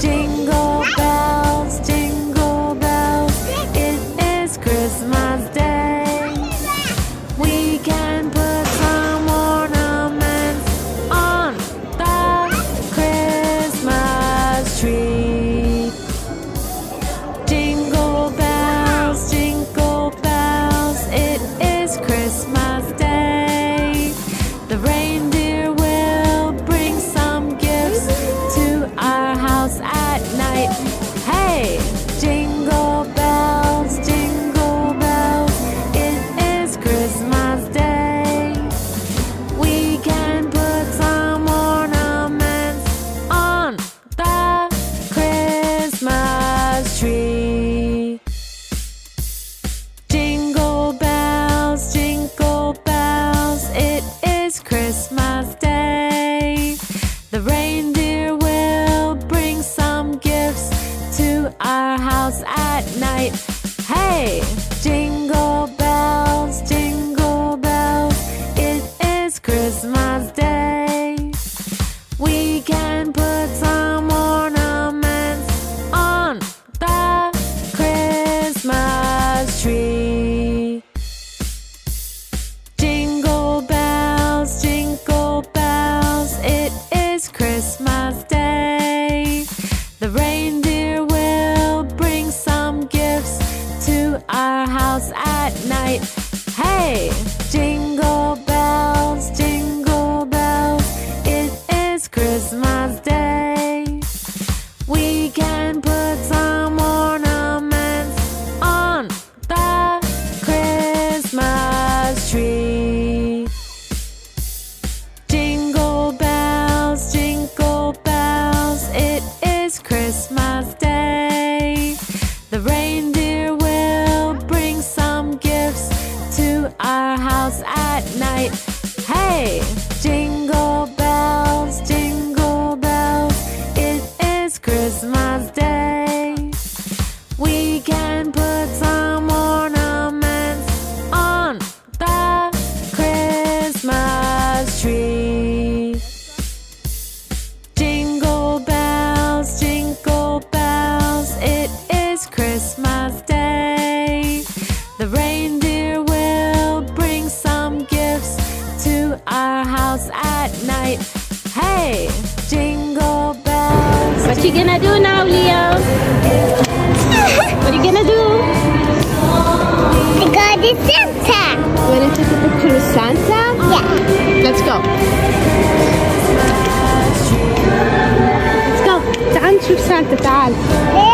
Jing. our house at night. Hey! night. Hey, jingle bells, jingle bells, it is Christmas Day. house at night. Hey, jingle bells. What you gonna do now, Leo? what you gonna do? We go to Santa. Wanna take a picture of Santa? Yeah. Let's go. Let's go. تعال نشوف سانتا